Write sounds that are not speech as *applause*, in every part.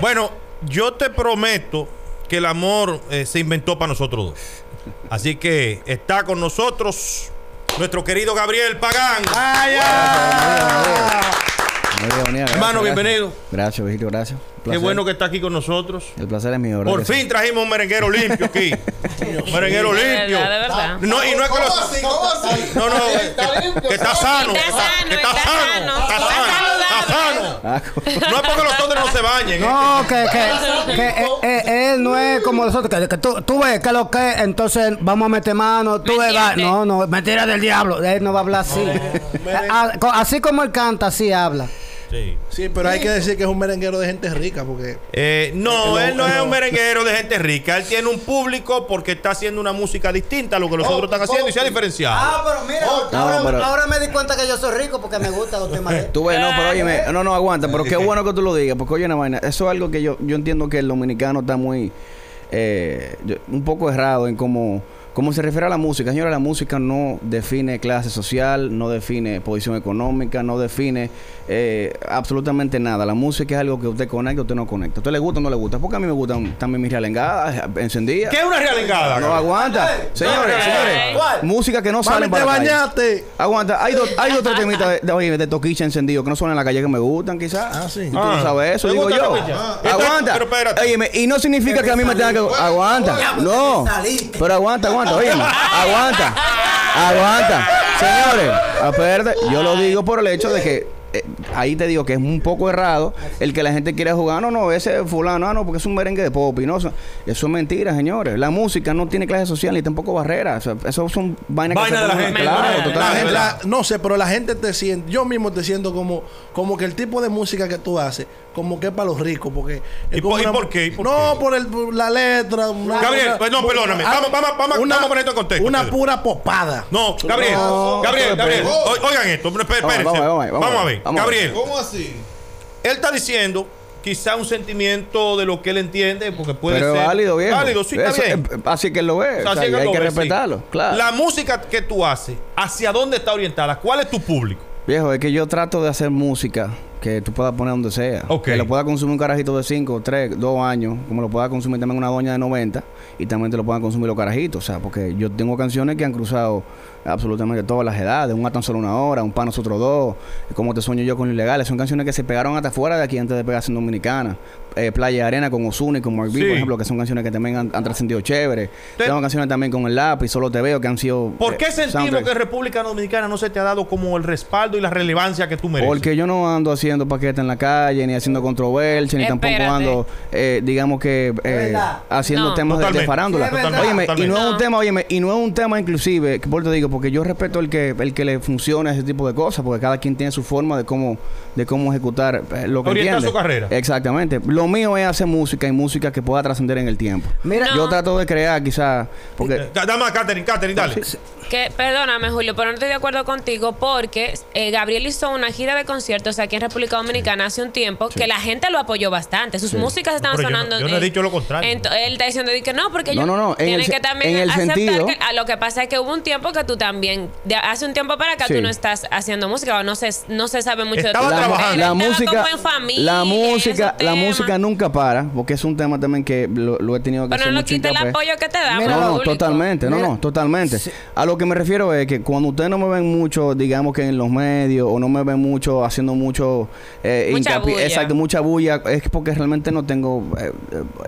Bueno, yo te prometo que el amor eh, se inventó para nosotros dos. Así que está con nosotros nuestro querido Gabriel Pagán. Hermano, bienvenido. Gracias, Vigilio, gracias. Qué bueno que está aquí con nosotros. El placer es mío. Por fin trajimos un merenguero limpio aquí. *laughs* merenguero limpio. De verdad. No, y no es que lo... No, no, que, está sano. Está sano, que está está sano. Está sano. Está sano. Ah, No es porque los hombres no se bañen. ¿eh? No, que, que, que eh, eh, él no es como nosotros, que, que tú, tú ves que lo que es, entonces vamos a meter mano, tú ¿Me ves, va- no, no, mentira del diablo, él no va a hablar así. Ah, así como él canta, así habla. Sí. Sí, pero hay que decir que es un merenguero de gente rica porque Eh, no, Eh, él no no, es un merenguero de gente rica. Él tiene un público porque está haciendo una música distinta a lo que los otros están haciendo y se ha diferenciado. Ah, pero mira, No, ahora, pero- ahora me di cuenta que yo soy rico porque me gustan los temas de. *laughs* Tú ves, no, pero óyeme, no, no, aguanta, pero qué *laughs* bueno que tú lo digas, porque oye una vaina, eso es algo que yo, yo entiendo que el dominicano está muy, eh, yo- un poco errado en cómo, cómo se refiere a la música. Señora, la música no define clase social, no define posición económica, no define eh, absolutamente nada. La música es algo que usted conecta, usted no conecta. ¿A usted le gusta o no le gusta? Porque a mí me gustan también mis realengadas, encendidas. ¿Qué es una realengada? No aguanta. Señores, señores, ¿cuál? música que no sale para te la calle. bañaste. Aguanta, hay dos, hay otros temitas de, de, oye, de toquicha encendido que no son en la calle que me gustan, quizás. Ah, sí. Y tú Ah. no sabes eso, ¿Te digo yo. Ah. Aguanta. Pero espérate. Óyeme, y no significa que a mí me tenga que. Aguanta. No. Pero aguanta, aguanta, óyeme. Aguanta. Aguanta. Señores, aparte, yo lo digo por el hecho de que. Eh, ahí te digo que es un poco errado el que la gente quiera jugar. No, no, ese es fulano, ah, no, porque es un merengue de pop. Y no, eso, eso es mentira, señores. La música no tiene clase social ni tampoco barreras. O sea, eso son vainas Vaina que de la se ponen- gente. Claro, Vaina de La totalmente. gente- la- no sé, pero la gente te siente, yo mismo te siento como, como que el tipo de música que tú haces, como que es para los ricos, porque ¿Y por- y una- por qué? ¿Y por no, qué? por, el, por la letra. una- Gabriel, una- pues no, perdóname. Ah, Vamos- vamos- vamos- vamos a poner esto en contexto, Una Pedro. pura popada. No, Gabriel, No, Gabriel, Gabriel. Oigan esto, espérense. vamos, vamos, Vamos, vamos, a ver, vamos. Gabriel. ¿Cómo así? Él está diciendo quizá un sentimiento de lo que él entiende, porque puede Pero ser. es válido, viejo. Válido, sí, está bien. eh, Así que él lo ve. o Así sea, y que hay lo que sí. respetarlo. Claro. La música que tú haces, ¿hacia dónde está orientada? ¿Cuál es tu público? Viejo, es que yo trato de hacer música que tú puedas poner donde sea. Ok. Que lo pueda consumir un carajito de 5, 3, 2 años, como lo pueda consumir también una doña de 90 y también te lo puedan consumir los carajitos. O sea, porque yo tengo canciones que han cruzado absolutamente todas las edades. Un a tan solo una hora, un pan nosotros dos, como te sueño yo con los ilegales. Son canciones que se pegaron hasta fuera de aquí antes de pegarse en Dominicana. Eh, Playa Arena con Ozuna y con Mark B, Sí. por ejemplo, que son canciones que también han, han trascendido chévere. Te- Tengo canciones también con El Lápiz, Solo Te Veo, que han sido... ¿Por eh, qué sentimos soundtracks. que República Dominicana no se te ha dado como el respaldo y la relevancia que tú mereces? Porque yo no ando haciendo paquetes en la calle, ni haciendo controversia, ni tampoco ando, eh, digamos que, eh, haciendo No. temas de- farándula. Sí, y no es un tema, óyeme, y no es un tema inclusive, que por te digo, porque yo respeto el que el que le funciona ese tipo de cosas, porque cada quien tiene su forma de cómo de cómo ejecutar eh, lo que Orientar entiende. su carrera. Exactamente. Lo mío es hacer música y música que pueda trascender en el tiempo. Mira, Yo trato de crear quizás porque Eh, Dame a Catherine, Catherine, dale. Que, perdóname, Julio, pero no estoy de acuerdo contigo porque eh, Gabriel hizo una gira de conciertos aquí en República Dominicana hace un tiempo que la gente lo apoyó bastante. Sus músicas estaban Pero yo no- sonando. yo no he dicho lo contrario. él está diciendo que no, porque No, ellos no, no, en tienen el que también en el aceptar sentido- que a lo que pasa es que hubo un tiempo que tú también, de hace un tiempo para acá Sí. tú no estás haciendo música o no se, no se sabe mucho Estaba de tu trabajando. Él la estaba música como en familia, la música la música nunca para porque es un tema también que lo, lo he tenido que Pero hacer no mucho quita el apoyo que te da. Mira, no, no, totalmente, no, Mira, no, totalmente. A lo que me refiero es que cuando ustedes no me ven mucho, digamos que en los medios, o no me ven mucho haciendo mucho eh, Mucha bulla. exacto, mucha bulla, es porque realmente no tengo, eh,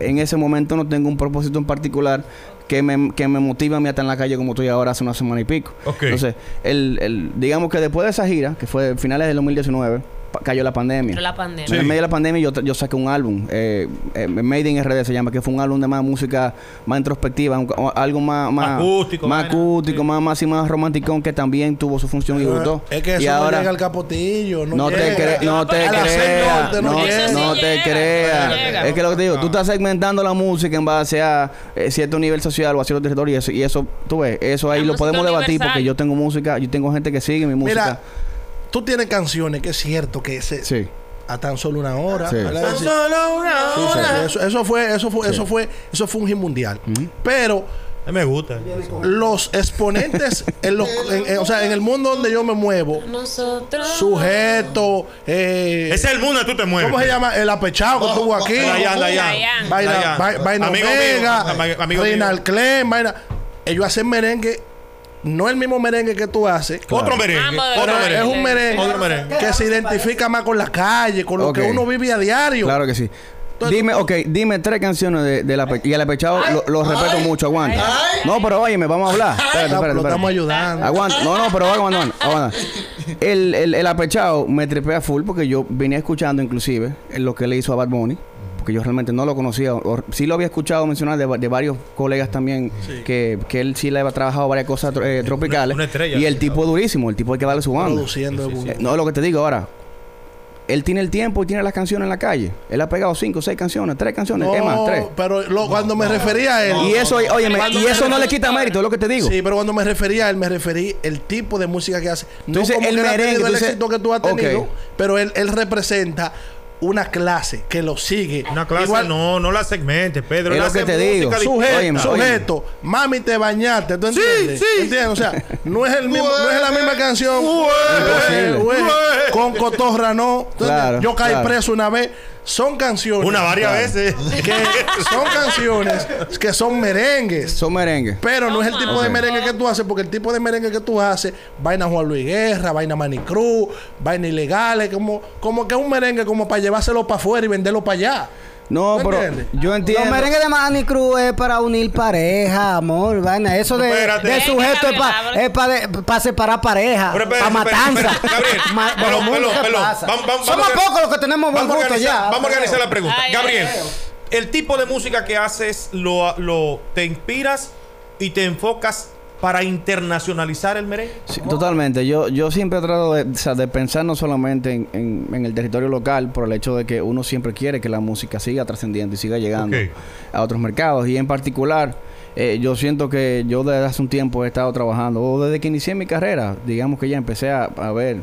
en ese momento no tengo un propósito en particular que me, que me motiva a mí a estar en la calle como estoy ahora hace una semana y pico. Entonces, el, el, digamos que después de esa gira, que fue finales del 2019, pa- cayó la pandemia. Pero la pandemia. Sí. En medio de la pandemia yo, yo saqué un álbum, eh, eh, Made in RD se llama, que fue un álbum de más música, más introspectiva, un- o- algo más, más Acústico, más, acústico, sí. más, más y más romanticón que también tuvo su función y gustó. Es que eso y no ahora llega al capotillo. No, no te, llega. no te A las seis creas, no, no llega. No te llega, creas. no. Es que lo que te digo, tú estás segmentando la música en base a eh, cierto nivel social o a cierto territorio y eso, y eso tú ves, eso ahí La lo podemos debatir universal. porque yo tengo música, yo tengo gente que sigue mi música. Mira, tú tienes canciones que es cierto que se, sí. a tan solo una hora. Sí. Tan solo una Sí, hora. sí, Eso, eso fue, eso fue, eso fue, eso fue un hit mundial. Pero A mí me gusta. los exponentes, en los, *laughs* en- en- o sea, en el mundo donde yo me muevo, Nosotros. sujeto, eh, Ese es el mundo donde tú te mueves. ¿cómo se llama? El apechado que estuvo aquí. Dayan, Dayan. Dayan. Vaina, Dayan. vai- vaina mío, Omega. Reinald Clem, vaina. Ellos hacen merengue, no el mismo merengue que tú haces. Otro merengue. Otro es un merengue, Otro merengue. que se identifica más con la calle, con lo que uno vive a diario. Claro que sí. Entonces, Dime, ok, dime tres canciones de, de la y el apechado lo, lo respeto mucho, aguanta. No, pero oye, me vamos a hablar. Espérate, Lo espérate, estamos espérate. ayudando. Aguanta. No, no, pero aguanta, aguanta, aguanta. El, el, el apechado me tripea full porque yo venía escuchando inclusive lo que le hizo a Bad Bunny. Porque yo realmente no lo conocía. o- sí lo había escuchado mencionar de, va- de varios colegas también. Que, que él sí le había trabajado varias cosas eh, tropicales. una estrella, y el tipo es durísimo. El tipo hay que darle su banda. Produciendo. Eh, no, lo que te digo ahora. Él tiene el tiempo y tiene las canciones en la calle. Él ha pegado cinco, seis canciones, tres canciones, es más, tres. pero lo- cuando me refería a él. y eso, oye, y me eso no le quita mérito, es lo que te digo. Sí, pero cuando me refería a él, me referí el tipo de música que hace. No dices como el que él ha merengue, tenido el dices- éxito que tú has tenido, pero él, él representa una clase que lo sigue. Una clase Igual- no, no la segmentes, Pedro. Es lo que te digo. Sujeto, Óyeme, sujeto, mami te bañaste, ¿tú Sí, entiendes? sí. ¿Entiendes? O sea, no es el mismo, no es la misma canción. Imposible. Güey, con cotorra no. Yo caí claro. preso una vez. Son canciones. Una varias veces. que son canciones que son merengues. Son merengue. Pero no es el tipo de merengue que tú haces, porque el tipo de merengue que tú haces, vaina Juan Luis Guerra, vaina Manicruz, vaina ilegales, como, como que es un merengue como para llevárselo para afuera y venderlo para allá. No, ¿Tú pero entiendes? yo Los entiendo. merengues de Manny Cruz es para unir pareja, amor, vaina. Eso de, Espérate. de sujeto es para es para separar pareja, Pero espérate, para matanza. espérate, *laughs* Gabriel, Ma- pelón, Bajo mundo, pelón, ¿qué pelón. pasa? Vamos, vamos, Somos vamos a- pocos los que tenemos buen Vamos a gusto organizar, ya. vamos a organizar la pregunta. Ay, Gabriel, ay, el tipo de música que haces, lo, lo, te inspiras y te enfocas para internacionalizar el merengue. Sí, totalmente. Yo, yo siempre he tratado de, o sea, de pensar no solamente en, en- en el territorio local, por el hecho de que uno siempre quiere que la música siga trascendiendo y siga llegando a otros mercados. Y en particular, eh, yo siento que yo desde hace un tiempo he estado trabajando, o desde que inicié mi carrera, digamos que ya empecé a, a ver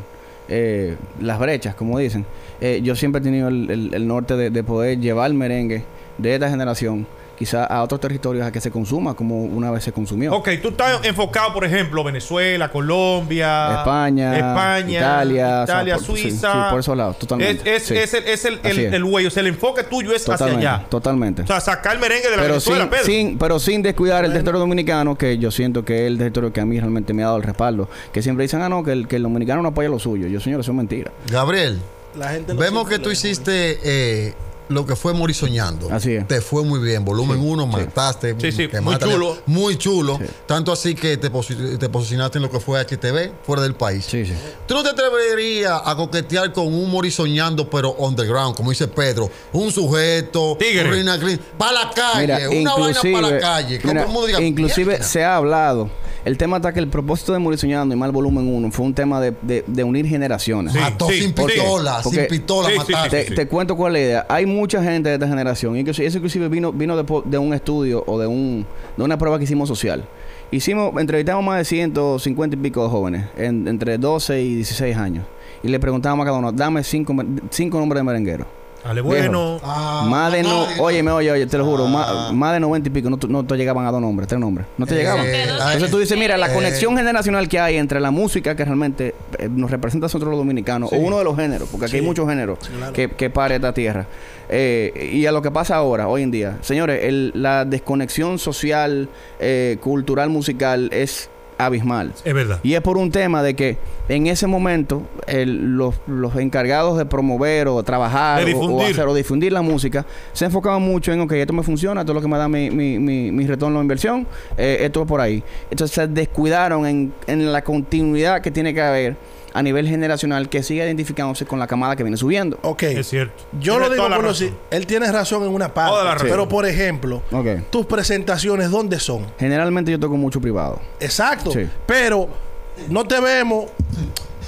eh, las brechas, como dicen. Eh, yo siempre he tenido el, el- el norte de, de poder llevar el merengue de esta generación quizá a otros territorios a que se consuma como una vez se consumió. Ok, tú estás enfocado, por ejemplo, Venezuela, Colombia, España, España, Italia, Italia, o sea, por- sí, Suiza. sí, por esos lados, totalmente. Es, es, Sí. es el, es el, el, es. el o sea, el enfoque tuyo es Totalmente, hacia allá. totalmente. O sea, sacar el merengue de la pero Venezuela, sin, Pedro. sin, pero sin descuidar el territorio dominicano, que yo siento que es el territorio que a mí realmente me ha dado el respaldo. Que siempre dicen, ah, no, que el, que el dominicano no apoya lo suyo. Yo, señor, eso es mentira. Gabriel, La gente vemos que tú hiciste eh, lo que fue Morisoñando. Así es. Te fue muy bien. Volumen 1, mataste. Sí, sí, muy chulo. Muy chulo. Tanto así que te, posi- te posicionaste en lo que fue HTV, fuera del país. Sí, sí. ¿Tú no te atreverías a coquetear con un Morisoñando, pero underground, como dice Pedro? Un sujeto, Tigre. para la calle, Mira, una vaina para la calle. Que mira, todo el mundo diga, inclusive "Mierda". se ha hablado. El tema está que el propósito de Morir Soñando y Mal Volumen 1 fue un tema de, de- de unir generaciones. Sí, Mató sí, sin pistola, Porque- sin pistola, Sí, sí, sí, mataste. Te, te cuento cuál es la idea. Hay mucha gente de esta generación. Inclusive, eso inclusive vino, vino de, un estudio o de, un, de una prueba que hicimos social. Hicimos, entrevistamos más de 150 y pico de jóvenes, en- entre 12 y 16 años. Y le preguntábamos a cada uno, dame cinco, cinco nombres de merengueros. Dale, bueno. Ah, más de no, nadie, oye, oye, oye, te lo juro, Ah. más, más de 90 y pico, no, te- no te llegaban a dos nombres, tres nombres. No te Eh, llegaban. ay, Entonces tú dices, mira, la eh, conexión generacional que hay entre la música que realmente eh, nos representa a nosotros los dominicanos, o uno de los géneros, porque aquí hay muchos géneros que, que pare esta tierra. Eh, y a lo que pasa ahora, hoy en día. Señores, el- la desconexión social, eh, cultural, musical es abismal. Es verdad. Y es por un tema de que en ese momento el- los, los encargados de promover o trabajar o- hacer o difundir la música se enfocaban mucho en, ok, esto me funciona, esto es lo que me da mi, mi, mi, mi retorno de inversión, eh, esto es por ahí. Entonces se descuidaron en, en la continuidad que tiene que haber a nivel generacional que siga identificándose con la camada que viene subiendo. Ok. Es cierto. Yo Tiene lo digo por lo si él tiene razón en una parte. Toda la razón. Pero por ejemplo, tus presentaciones, ¿dónde son? Generalmente yo toco mucho privado. Exacto. Sí. Pero no te vemos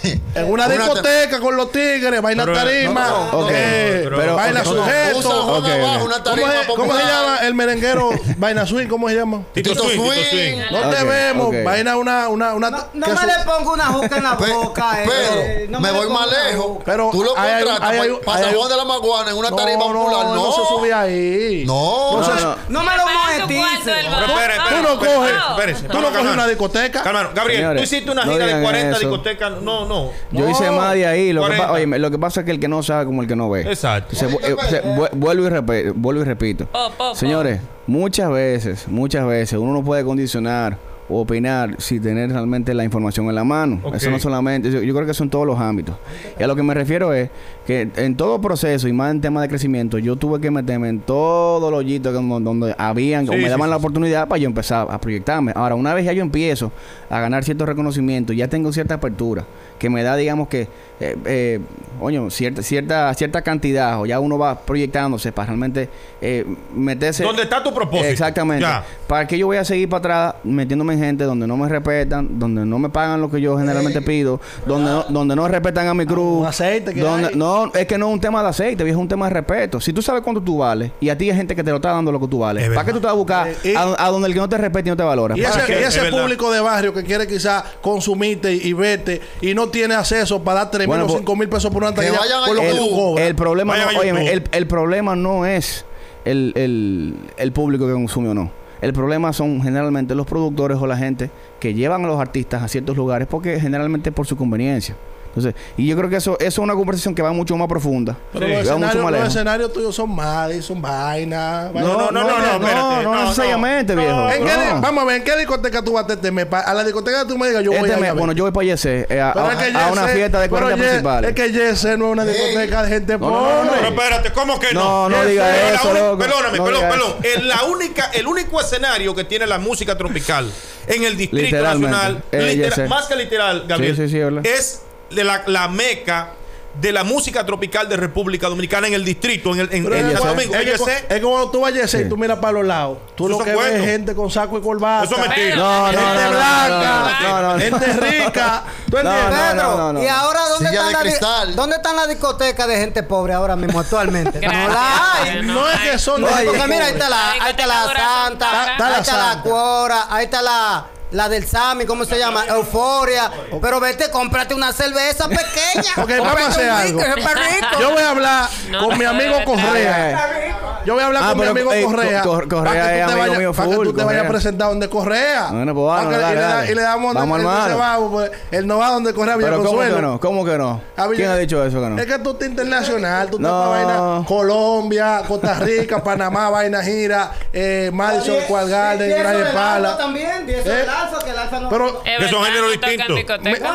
en una Una discoteca con los tigres, baila Pero, tarima, no, no, ok, eh, pero- baila ok. sujeto. Usa Juan Ok, abajo, una ¿Cómo, tarima se, cómo se llama el merenguero *laughs* Vaina Swing? ¿Cómo se llama? Tito Tito Swing, Swing. Swing. No te vemos. Vaina una... una, una No, no me su- le pongo una juca en la boca. eh, pero no me le voy más lejos. Pero Tú lo contratas para Juan de la Maguana en una tarima no, popular. no, No, no se sube ahí. No, No se- no. No me lo ¿Qué mojes su metirse. cuarto del Pero espere, Tú no coges, tú no coges una discoteca. Gabriel, tú hiciste una no gira de digan 40 eso. discotecas. No, no. Yo No. hice más de ahí. Lo que, 40. pa- oye, lo que pasa es que el que no sabe como el que no ve. Exacto. Se eh, se vuelvo, y repe- vuelvo y repito. Señores, muchas veces, muchas veces uno no puede condicionar opinar sin tener realmente la información en la mano. Eso no solamente, yo, yo creo que eso en todos los ámbitos. Y a lo que me refiero es que en todo proceso y más en tema de crecimiento, yo tuve que meterme en todos los hoyitos que- donde, donde habían o me sí, daban sí, la oportunidad para yo empezar a proyectarme. Ahora, una vez ya yo empiezo a ganar cierto reconocimiento, ya tengo cierta apertura que me da, digamos que, eh, eh, oye, cierta, cierta, cierta cantidad o ya uno va proyectándose para realmente eh, meterse. ¿Dónde está tu propósito? Exactamente. Ya. ¿Para qué yo voy a seguir para atrás metiéndome en gente donde no me respetan, donde no me pagan lo que yo generalmente pido, donde no, donde no respetan a mi cruz? Un aceite que donde, hay. No, es que no es un tema de aceite, viejo, es un tema de respeto. Si tú sabes cuánto tú vales y a ti hay gente que te lo está dando lo que tú vales, Es ¿para qué tú te vas a buscar Eh, a, a donde el que no te respete y no te valora? Y ¿Para ese, qué? y ese Es verdad. público de barrio que quiere quizás consumirte y, y verte y no tiene acceso para dar 3 mil o pues, 5 mil pesos por una taquilla vayan a por lo que el, problema Vayan no, óyeme, el, el problema no es el, el, el público que consume o no. El problema son generalmente los productores o la gente que llevan a los artistas a ciertos lugares porque generalmente por su conveniencia. Entonces, y yo creo que eso, eso es una conversación que va mucho más profunda. Pero Sí. los, escenarios, los escenarios tuyos son Maddy, son vainas. No, vainas. no, no, no, no, espérate, no, no, necesariamente, no. viejo. ¿En qué No. vamos a ver, ¿en qué discoteca tú vas a este mes? A la discoteca que tú me digas, yo voy Este a mes- bueno, yo voy para Yese, eh, a, a- es que a una Yese- fiesta de pero 40 Ye- principales. Es que Yese no es una discoteca de gente No, no, no, pobre. Pero espérate, ¿cómo que no? No, no Ese diga es la eso, loco. Perdóname, No perdón, perdón. Es la única, el único escenario que tiene la música tropical en el Distrito. Nacional, Eh, Yese. más que literal, Gabriel, Sí, sí, sí, ¿verdad? es de la, la meca de la música tropical de República Dominicana en el distrito, en el en, en es. Domingo. es es que cuando tú vas a Yese y Sí. tú miras para los lados, tú lo que ves es gente con saco y corbata. Eso es mentira. No, no, gente no, blanca, no, no, no. gente rica. ¿Tú No, entiendes? no, Pedro, no, no. ¿y ahora dónde Silla están, de las dónde están las discotecas de gente pobre ahora mismo actualmente? *laughs* No la hay. No No es que son No, de porque mira, ahí está la, ahí está la Santa, ahí la está la Santa. Cuora, ahí está la, la del Sami, ¿cómo se llama? Euforia. Pero vete, cómprate una cerveza pequeña. Ok, vamos a hacer algo. Yo voy a hablar No, con no mi amigo Correa. Yo voy a hablar Ah, con mi amigo eh, Correa. Co- Cor- Correa para que tú es te amigo vayas- mío para que tú te vayas a presentar donde Correa. Bueno, pues vamos, Para que- dale, y, le da- dale. y le damos Vamos, donde- vago, pues, Él no va donde Correa Pero ¿cómo que no? ¿Cómo que no? ¿Quién ha dicho eso que no? Es que tú estás internacional, tú estás para vaina Colombia, Costa Rica, *laughs* Panamá, vaina gira, eh, Madison, Square Garden, Gran Pala. también, Eh, alfa, que el alfa no... Pero Es Que son géneros distintos.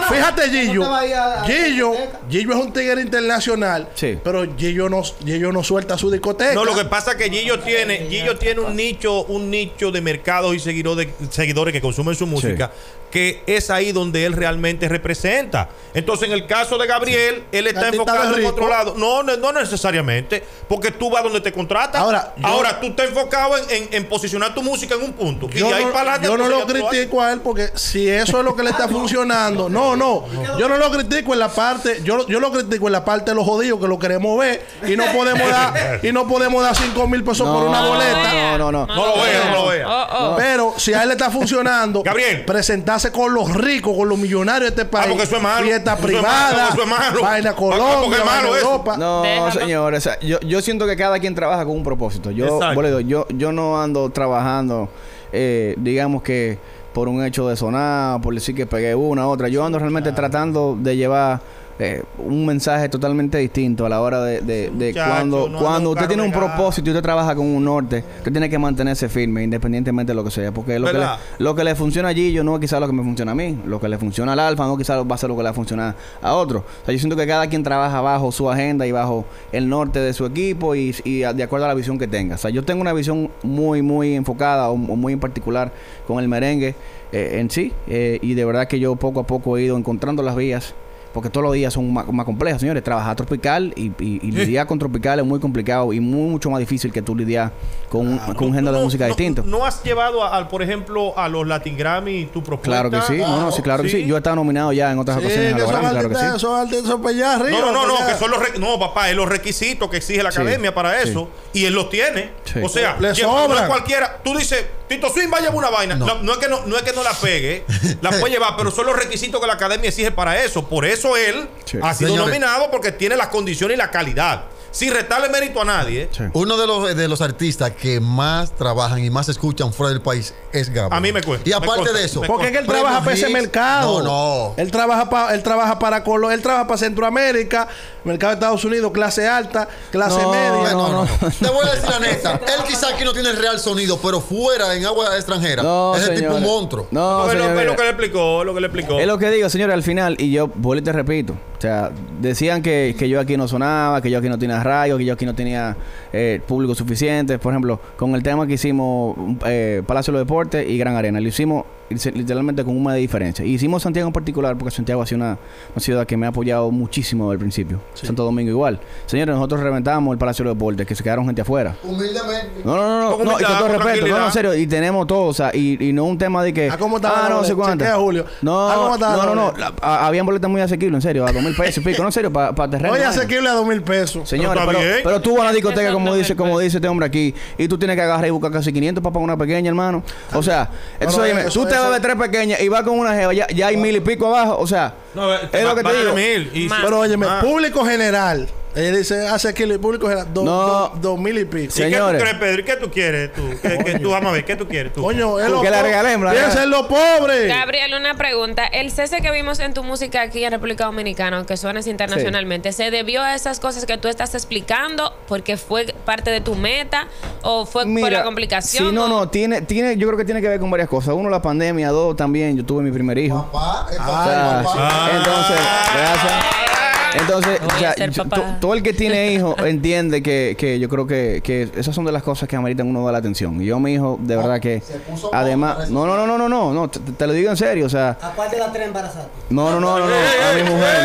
Fíjate, Gillo. ¿Cómo te va a ir a- a- Gillo? Gillo es un tigre internacional. Sí. Pero Gillo no, Gillo no suelta su discoteca. No, lo que pasa es que Gillo tiene, Gillo tiene un nicho, un nicho de mercados y seguidores, seguidores que consumen su música, que es ahí donde él realmente representa. Entonces, en el caso de Gabriel, él está enfocado está en otro lado. No, no, no necesariamente, porque tú vas donde te contratan. Ahora, yo- Ahora tú estás enfocado en, en- en posicionar tu música en un punto. Yo, y de ahí no, para adelante. yo no entonces lo critico a él porque si eso es lo que le está funcionando, no, no, yo no lo critico en la parte, yo, yo lo critico en la parte de los jodidos que lo queremos ver y no podemos dar y no podemos dar 5 mil pesos por una boleta. No, no, no. No lo vea, no lo vea. Oh. Pero si a él le está funcionando, Gabriel. presentarse con los ricos, con los millonarios de este país, Ah, porque eso es malo. fiesta Eso es privada, malo, eso es malo. vaina Ah, Colombia, es malo vaina eso. Europa. No, Déjalo. señores. o sea, yo, yo siento que cada quien trabaja con un propósito. Yo, bueno, yo, yo no ando trabajando, eh, digamos que por un hecho de sonar, por decir que pegué una, otra. Yo ando realmente tratando de llevar eh, un mensaje totalmente distinto a la hora de, de- de muchacho cuando, no cuando usted tiene un propósito y usted trabaja con un norte, usted tiene que mantenerse firme independientemente de lo que sea. Porque lo, que le, lo que le funciona allí yo no es quizás lo que me funciona a mí. Lo que le funciona al alfa no quizás va a ser lo que le va a funcionar a otro. O sea, yo siento que cada quien trabaja bajo su agenda y bajo el norte de su equipo y, y a- de acuerdo a la visión que tenga. O sea, yo tengo una visión muy, muy enfocada o, o muy en particular con el merengue eh, en sí. eh, y de verdad que yo poco a poco he ido encontrando las vías. Porque todos los días son más, más complejos, señores. Trabajar tropical y, y- y lidiar con tropical es muy complicado y muy, mucho más difícil que tú lidiar con, un- con un género de No, música no, distinto. ¿No has llevado, a, al, por ejemplo, a los Latin Grammy tu propuesta? Claro que sí, no, no, sí, claro que sí. Yo he estado nominado ya en otras Sí, ocasiones a que los son Grammy, claro que artistas, sí. son artistas para allá arriba. No, no, no, que son los re- no, papá, es los requisitos que exige la Sí, academia para sí. eso y él los tiene. Sí. O sea, Le sobran. cualquiera. Tú dices, Tito Swing va a llevar una vaina. No. No, es que no, no es que no la pegue, la puede llevar, pero son los requisitos que la academia exige para eso. Por eso él Sí. ha sido Señores. nominado porque tiene las condiciones y la calidad. sin restarle mérito a nadie. Sí. Uno de los, de los artistas que más trabajan y más escuchan fuera del país es Gabriel. A mí me cuesta, Y aparte de eso, Porque es que él trabaja para ese mercado. No, no. Él trabaja para, él trabaja para Colo, él trabaja para Centroamérica, mercado de Estados Unidos, clase alta, clase No, media. No, no, no. Te voy a decir la neta. Él quizá aquí no tiene el real sonido, pero fuera, en agua extranjera, No, ese tipo un monstruo. No, Porque lo, es lo que le explicó, lo que le explicó. Es lo que digo, señores, al final, y yo vuelvo y te repito, o sea, decían que, que yo aquí no sonaba, que yo aquí no tenía radio, que yo aquí no tenía eh, público suficiente. Por ejemplo, con el tema que hicimos eh, Palacio de los Deportes y Gran Arena, lo hicimos literalmente con un mes de diferencia. Y hicimos Santiago en particular porque Santiago ha sido una, una ciudad que me ha apoyado muchísimo desde el principio. Santo Domingo igual. Señores, nosotros reventamos el Palacio de los Deportes, que se quedaron gente afuera. Humildemente. No, no, no, no, no, y con todo respeto, no, no, en serio, y tenemos todo, o sea, y, y no un tema de que. ¿A cómo estaba ah, no, no sé cuánto. Chequea, Julio. No, ¿A cómo estaba no, no, no, la- a- habían boletas muy asequibles, en serio, a dos mil pesos y pico, no, en serio, para terreno. Oye, asequible a dos mil pesos. Señores, Pero pero, está tú vas a la discoteca, como dice, como dice este hombre aquí, y tú tienes que agarrar y buscar casi 500 para pagar una pequeña, hermano. O sea, entonces, eso- tú te de tres pequeñas y vas con una jeva, ya, ya hay mil y pico abajo, o sea, eh, es lo que te vale digo. Pero óyeme, Ah. Público general. Ella dice, asequible, público general, do- No. do- dos mil y pico. ¿Y qué tú Señores. crees, Pedro? ¿Y qué tú quieres tú? ¿Qué, qué tú, vamos a ver, ¿qué tú quieres tú? Coño, es Que lo la po- regalemos, la Piensa regalemos. en los pobres. Gabriel, una pregunta. El cese que vimos en tu música aquí en República Dominicana, aunque suenes internacionalmente, ¿se debió a esas cosas que tú estás explicando porque fue parte de tu meta o fue por la complicación? Sí, no, no, tiene, tiene, yo creo que tiene que ver con varias cosas. Uno, la pandemia. Dos, también, yo tuve mi primer hijo. Papá, el el papá. Ah. Entonces, gracias. Entonces, a o sea, yo- todo el que tiene hijos entiende que, que yo creo que, que esas son de las cosas que ameritan uno dar la atención. Y yo, mi hijo, de verdad que. se puso Además, no, no, no, no, no, no, no, te, te lo digo en serio, o sea. Aparte de las tres embarazadas. No, no, no, no, no, a mi mujer.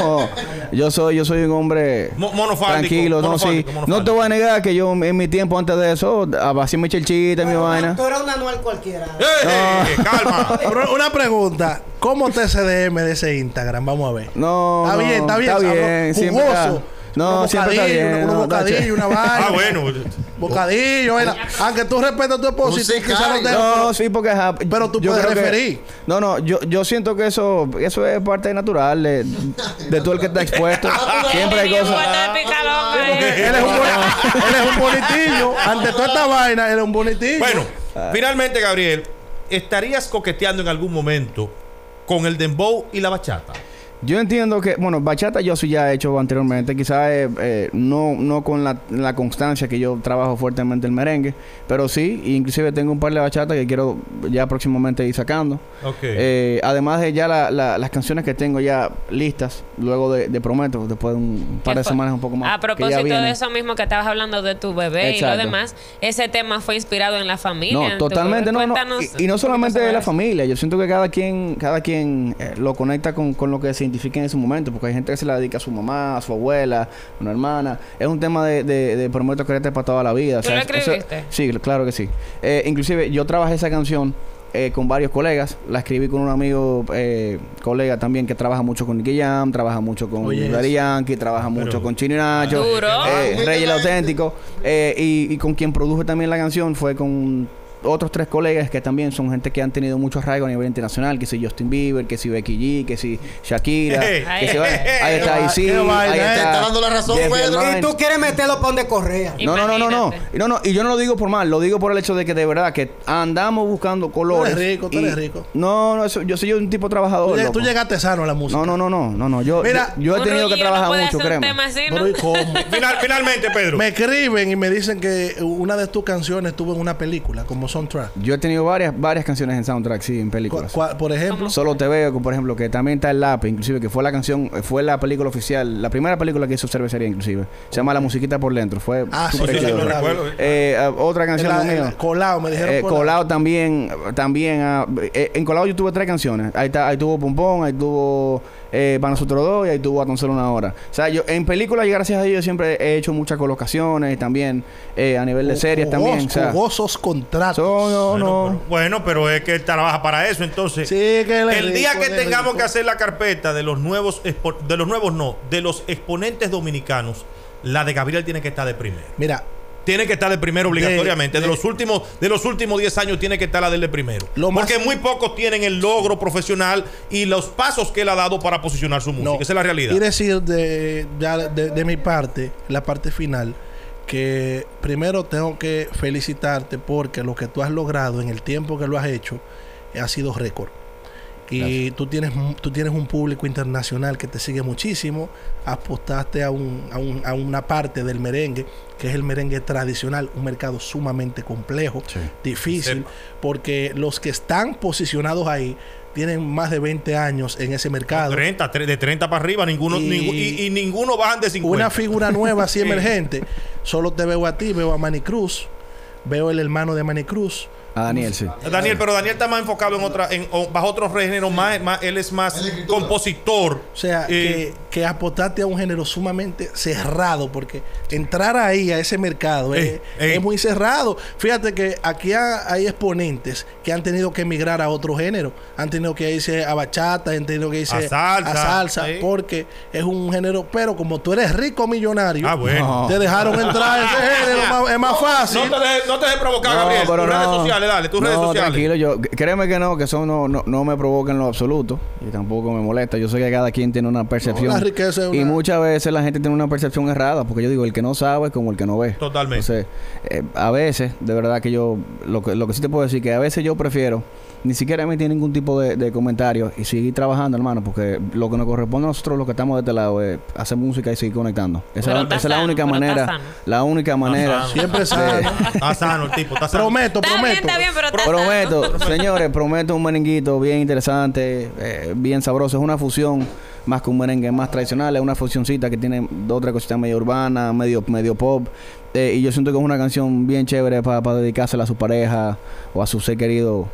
No, yo soy, yo soy un hombre Mo- tranquilo, no, sí. No te voy a negar que yo en mi tiempo antes de eso, hacía mi chelchita, mi vaina. Tú eras un anual cualquiera. ¡Eh! ¡Calma! Una pregunta. ¿Cómo te CDM de ese Instagram? Vamos a ver. No, Está no, bien, está bien. sabroso, bien, siempre está- jugoso. No, Unos siempre está bien. Unos no, está bocadillos, chévere. una vaina. Ah, bueno. Bocadillo, vaina. Aunque tú respetas a tu esposo y Un quizás no te... No, sí, porque ajá, Pero tú yo puedes que- referir. no, no, yo, yo siento que eso, eso es parte natural de, de todo el que está expuesto. *laughs* Siempre hay cosas. ahí. Él es, un él es un bonitillo. Ante toda esta vaina, él es un bonitillo. Bueno, finalmente, Gabriel, ¿estarías coqueteando en algún momento con el dembow y la bachata? Yo entiendo que, bueno, bachata yo sí ya he hecho anteriormente, quizás eh, eh, no, no con la, la constancia que yo trabajo fuertemente el merengue, pero sí, inclusive tengo un par de bachatas que quiero ya próximamente ir sacando. Ok. Eh, además de ya la- la- las canciones que tengo ya listas, luego de, de Prometo, después de un par ¿Qué de semanas un poco más. A propósito de eso mismo que estabas hablando de tu bebé y lo demás, ese tema fue inspirado en la familia. No, totalmente no, no. Cuéntanos Y, y no solamente de la familia. Yo siento que cada quien, cada quien eh, lo conecta con, con lo que se identifique en ese momento. Porque hay gente que se la dedica a su mamá, a su abuela, una hermana. Es un tema de, de, de prometo quererte para toda la vida. ¿Tú lo eso- sí, claro que sí. Eh, inclusive yo trabajé esa canción. eh, con varios colegas, la escribí con un amigo, eh, colega también que trabaja mucho con Nicky Jam, trabaja mucho con Oye, Daddy. Yankee, trabaja mucho con Chino y Nacho, eh, Ah, Rey el auténtico, eh, y, y con quien produjo también la canción fue con otros tres colegas que también son gente que han tenido mucho arraigo a nivel internacional, que si Justin Bieber, que si Becky G, que si Shakira, que si, ahí está ahí eh. está, Está dando la razón, Pedro. Y tú quieres meterlo para donde correa. No, no, no, no, no. No, no. Y yo no lo digo por mal, lo digo por el hecho de que de verdad que andamos buscando colores. Tú eres rico, tú eres rico. No, no, eso- yo soy un tipo trabajador. Tú, tú llegaste sano a la música. No, no, no, no, no, no. Yo, Mira, yo, yo he tenido que no trabajar puede mucho, créeme. ¿no? Pero ¿y cómo? Final- finalmente, Pedro. Me escriben y me dicen que una de tus canciones estuvo en una película como soundtrack. Yo he tenido varias, varias canciones en soundtrack, sí, en Cu- películas. Por ejemplo, Solo te veo, por ejemplo, que también está el lápiz, inclusive, que fue la canción, fue la película oficial, la primera película que hizo cervecería, inclusive. Se llama La musiquita por dentro. Fue Ah, sí, súper sí, exitoso. lo recuerdo. Eh, otra canción la- el colado, me dijeron Eh, colado. Colado también, también ah, eh, en Colado yo tuve tres canciones. Ahí está, ahí tuvo Pompón, ahí tuvo eh, Para nosotros dos y ahí tuvo A tan solo una hora. O sea, yo en películas y gracias a Dios siempre he hecho muchas colocaciones y también eh, a nivel de series también. O sea, Jugosos contratos. so- no, Bueno, no. pero, bueno, pero es que él trabaja para eso, entonces. Sí, que el día rico, que tengamos rico. que hacer la carpeta de los nuevos, de los nuevos no, de los exponentes dominicanos, la de Gabriel tiene que estar de primero. Mira, tiene que estar de primero obligatoriamente. De, de- los últimos de los últimos 10 años tiene que estar la del de primero. Lo más- Porque muy pocos tienen el logro profesional y los pasos que él ha dado para posicionar su música. Esa es la realidad. Y decir de, ya de, mi parte, la parte final, que primero tengo que felicitarte porque lo que tú has logrado en el tiempo que lo has hecho ha sido récord. Y tú tienes, tú tienes un público internacional que te sigue muchísimo. Apostaste a, un, a, un- a una parte del merengue, que es el merengue tradicional, un mercado sumamente complejo, difícil, Sepa. porque los que están posicionados ahí tienen más de 20 años en ese mercado. 30, tre- de 30 para arriba, ninguno, Y- ningú- y, y ninguno bajan de 50. una figura nueva así *laughs* Sí. emergente. Solo te veo a ti, veo a Manny Cruz, veo el hermano de Manny Cruz. A Daniel, sí. Daniel, pero Daniel está más enfocado en otra, en, o- bajo otro género, más, más- él es más compositor. O sea, Eh, que, que apostaste a un género sumamente cerrado, porque entrar ahí a ese mercado es, Ey, ey. es muy cerrado. Fíjate que aquí ha- hay exponentes que han tenido que emigrar a otro género. Han tenido que irse a bachata, han tenido que irse A salsa, porque es un género. Pero como tú eres rico millonario, Ah, bueno. te dejaron entrar a ese género, más- es más fácil. No te dejes no provocar, No, Gabriel. pero redes no. sociales, dale, tus no, redes sociales. tranquilo, yo, créeme que no, que eso no, no, no me provoca en lo absoluto y tampoco me molesta. Yo sé que cada quien tiene una percepción. riqueza Y muchas veces la gente tiene una percepción errada, porque yo digo, el que no sabe es como el que no ve. Totalmente. Entonces, eh, a veces, de verdad que yo, lo que, lo que sí te puedo decir, que a veces yo prefiero ni siquiera emitir ningún tipo de, de comentario y seguir trabajando, hermano, porque lo que nos corresponde a nosotros, los que estamos de este lado, es hacer música y seguir conectando. Esa, es la- está esa es la sano, única manera, sano. la única manera. sano. Siempre sano. Está sano el tipo, está sano. Prometo, Está bien, prometo. está bien, pero está sano. Prometo, *laughs* señores, prometo un merenguito bien interesante, eh, bien sabroso. Es una fusión más que un merengue más tradicional, es una fusioncita que tiene dos otra cosita medio urbana, medio, medio pop. Eh, y yo siento que es una canción bien chévere para dedicársela a su pareja o a su ser querido.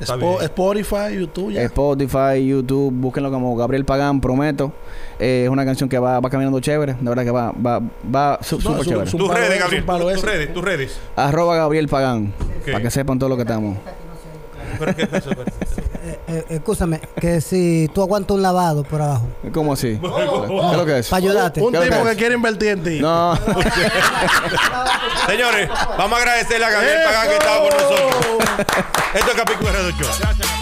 Spotify, YouTube, ya. Spotify, YouTube, búsquenlo como Gabriel Pagán, prometo. Eh, es una canción que va, va caminando chévere, de verdad que va, va, va su- No, súper su- chévere. Tus redes, Gabriel. Tus redes, tus redes. Arroba Gabriel Pagán, para que sepan todo lo que estamos. Pero qué es eso, pero- Eh, eh, escúchame, que si tú aguantas un lavado por abajo, ¿Cómo así? *laughs* ¿Qué es lo que es? para ayudarte. Un ¿Qué es lo tipo que que es? quiere invertir en ti. No. *laughs* Señores, vamos a agradecerle a Gabriel Pagán que estaba con nosotros. Esto es Radio Show. Gracias.